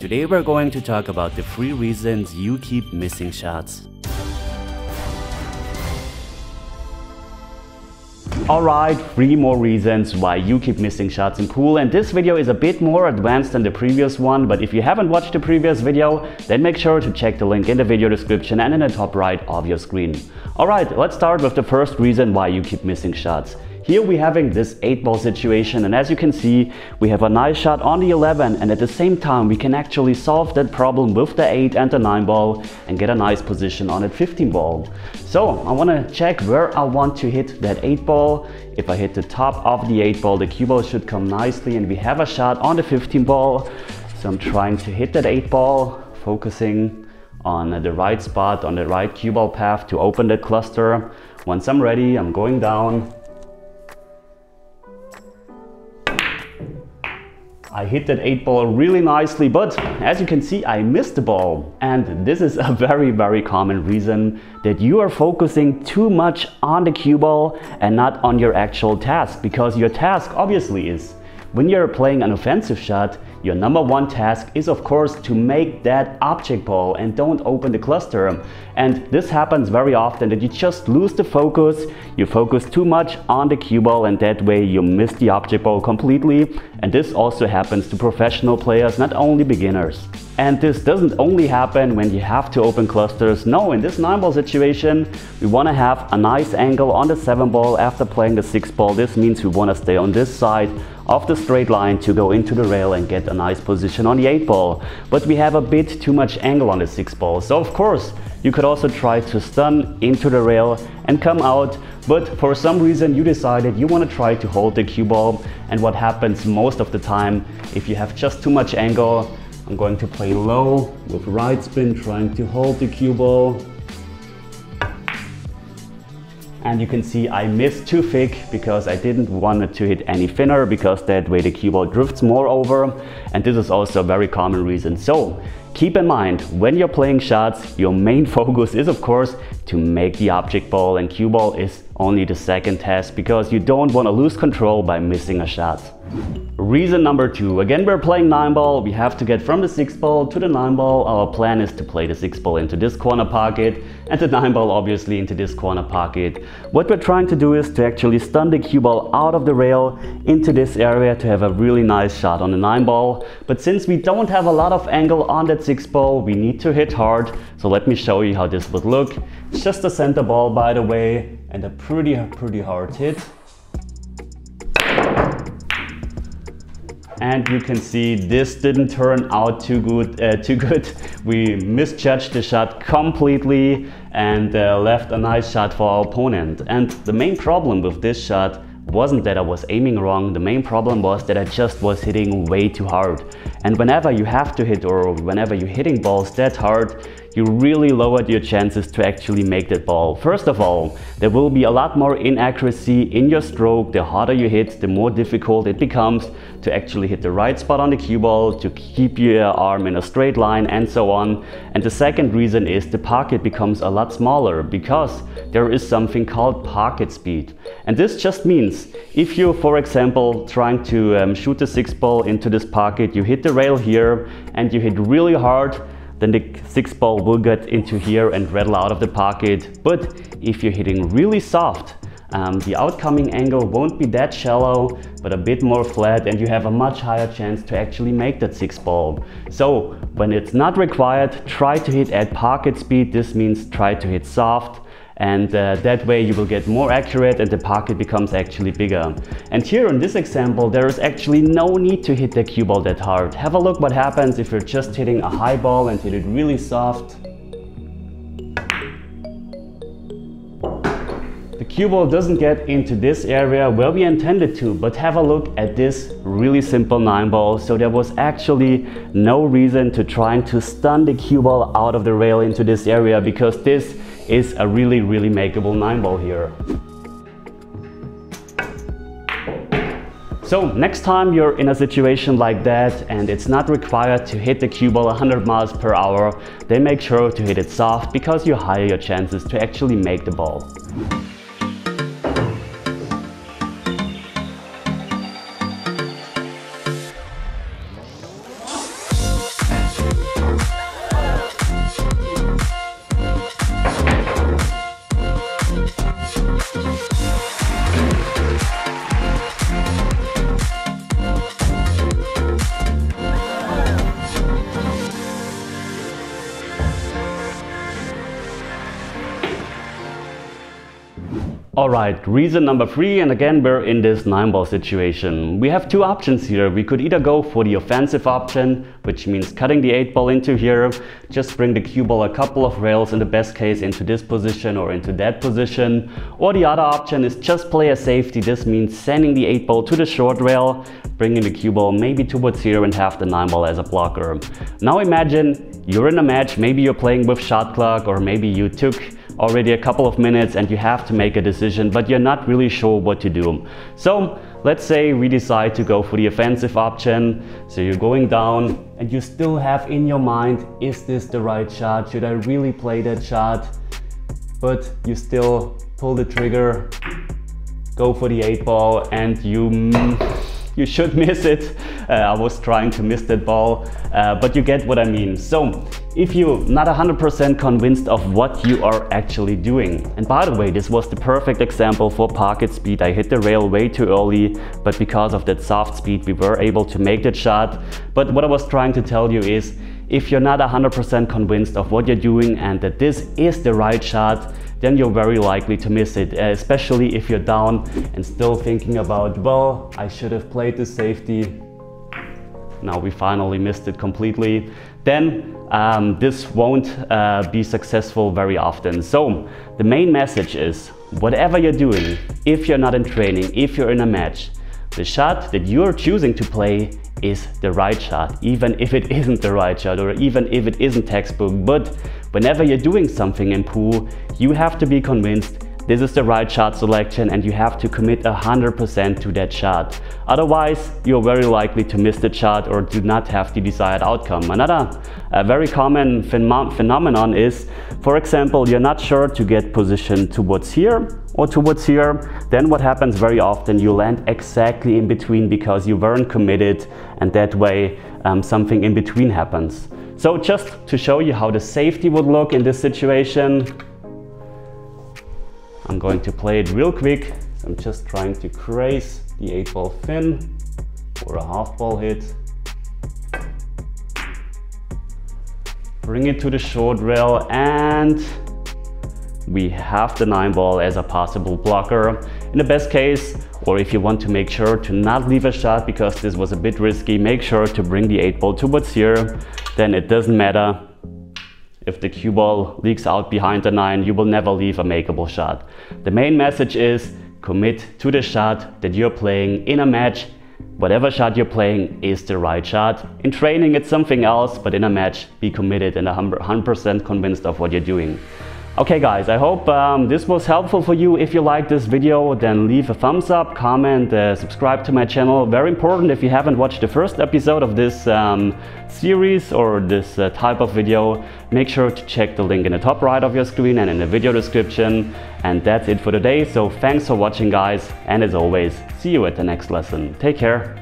Today we're going to talk about the three reasons you keep missing shots. Alright, three more reasons why you keep missing shots in pool and this video is a bit more advanced than the previous one but if you haven't watched the previous video then make sure to check the link in the video description and in the top right of your screen. Alright, let's start with the first reason why you keep missing shots. Here we're having this 8 ball situation and as you can see we have a nice shot on the 11 and at the same time we can actually solve that problem with the 8 and the 9 ball and get a nice position on that 15 ball. So I want to check where I want to hit that 8 ball. If I hit the top of the 8 ball the cue ball should come nicely and we have a shot on the 15 ball. So I'm trying to hit that 8 ball focusing on the right spot on the right cue ball path to open the cluster. Once I'm ready I'm going down I hit that 8 ball really nicely, but as you can see, I missed the ball. And this is a very, very common reason that you are focusing too much on the cue ball and not on your actual task, because your task obviously is when you're playing an offensive shot, your number one task is of course to make that object ball and don't open the cluster. And this happens very often that you just lose the focus, you focus too much on the cue ball and that way you miss the object ball completely. And this also happens to professional players, not only beginners. And this doesn't only happen when you have to open clusters. No, in this 9 ball situation, we want to have a nice angle on the 7 ball after playing the 6 ball. This means we want to stay on this side of the straight line to go into the rail and get a nice position on the 8 ball. But we have a bit too much angle on the 6 ball. So of course, you could also try to stun into the rail and come out. But for some reason you decided you want to try to hold the cue ball. And what happens most of the time, if you have just too much angle, I'm going to play low with right spin, trying to hold the cue ball and you can see I missed too thick because I didn't want it to hit any thinner because that way the cue ball drifts more over and this is also a very common reason. So keep in mind when you're playing shots your main focus is of course to make the object ball and cue ball is only the second test because you don't want to lose control by missing a shot. Reason number two, again we're playing 9 ball, we have to get from the 6 ball to the 9 ball. Our plan is to play the 6 ball into this corner pocket and the 9 ball obviously into this corner pocket. What we're trying to do is to actually stun the cue ball out of the rail into this area to have a really nice shot on the 9 ball. But since we don't have a lot of angle on that 6 ball, we need to hit hard. So let me show you how this would look. It's just a center ball by the way and a pretty, pretty hard hit. And you can see this didn't turn out too good. Uh, too good. We misjudged the shot completely and uh, left a nice shot for our opponent. And the main problem with this shot wasn't that I was aiming wrong, the main problem was that I just was hitting way too hard. And whenever you have to hit or whenever you're hitting balls that hard, you really lowered your chances to actually make that ball. First of all, there will be a lot more inaccuracy in your stroke. The harder you hit, the more difficult it becomes to actually hit the right spot on the cue ball, to keep your arm in a straight line and so on. And the second reason is the pocket becomes a lot smaller because there is something called pocket speed. And this just means if you, for example, trying to um, shoot the six ball into this pocket, you hit the rail here and you hit really hard, then the six ball will get into here and rattle out of the pocket. But if you're hitting really soft, um, the outcoming angle won't be that shallow, but a bit more flat and you have a much higher chance to actually make that six ball. So when it's not required, try to hit at pocket speed. This means try to hit soft and uh, that way you will get more accurate and the pocket becomes actually bigger. And here in this example there is actually no need to hit the cue ball that hard. Have a look what happens if you're just hitting a high ball and hit it really soft. The cue ball doesn't get into this area where we intended to, but have a look at this really simple 9 ball. So there was actually no reason to trying to stun the cue ball out of the rail into this area because this is a really, really makeable 9 ball here. So next time you're in a situation like that and it's not required to hit the cue ball 100 miles per hour, then make sure to hit it soft because you higher your chances to actually make the ball. Alright, reason number three, and again we're in this 9 ball situation. We have two options here. We could either go for the offensive option, which means cutting the 8 ball into here, just bring the cue ball a couple of rails in the best case into this position or into that position. Or the other option is just play a safety. This means sending the 8 ball to the short rail, bringing the cue ball maybe towards here and have the 9 ball as a blocker. Now imagine you're in a match, maybe you're playing with shot clock or maybe you took already a couple of minutes and you have to make a decision, but you're not really sure what to do. So let's say we decide to go for the offensive option. So you're going down and you still have in your mind, is this the right shot? Should I really play that shot? But you still pull the trigger, go for the eight ball and you you should miss it. Uh, I was trying to miss that ball, uh, but you get what I mean. So if you're not 100% convinced of what you are actually doing. And by the way, this was the perfect example for pocket speed. I hit the rail way too early, but because of that soft speed, we were able to make that shot. But what I was trying to tell you is, if you're not 100% convinced of what you're doing and that this is the right shot, then you're very likely to miss it, uh, especially if you're down and still thinking about, well, I should have played the safety. Now we finally missed it completely. Then um, this won't uh, be successful very often. So the main message is, whatever you're doing, if you're not in training, if you're in a match, the shot that you're choosing to play is the right shot, even if it isn't the right shot or even if it isn't textbook. But whenever you're doing something in pool, you have to be convinced this is the right shot selection and you have to commit 100% to that shot. Otherwise, you're very likely to miss the shot or do not have the desired outcome. Another very common phen phenomenon is, for example, you're not sure to get position towards here or towards here, then what happens very often, you land exactly in between because you weren't committed and that way um, something in between happens. So just to show you how the safety would look in this situation, I'm going to play it real quick. I'm just trying to craze the 8 ball fin or a half ball hit. Bring it to the short rail and we have the 9 ball as a possible blocker. In the best case, or if you want to make sure to not leave a shot because this was a bit risky, make sure to bring the 8 ball towards here. Then it doesn't matter if the cue ball leaks out behind the 9, you will never leave a makeable shot. The main message is commit to the shot that you're playing in a match. Whatever shot you're playing is the right shot. In training it's something else, but in a match be committed and 100% convinced of what you're doing. Okay guys, I hope um, this was helpful for you. If you like this video, then leave a thumbs up, comment, uh, subscribe to my channel. Very important if you haven't watched the first episode of this um, series or this uh, type of video, make sure to check the link in the top right of your screen and in the video description. And that's it for today. So thanks for watching guys. And as always, see you at the next lesson. Take care.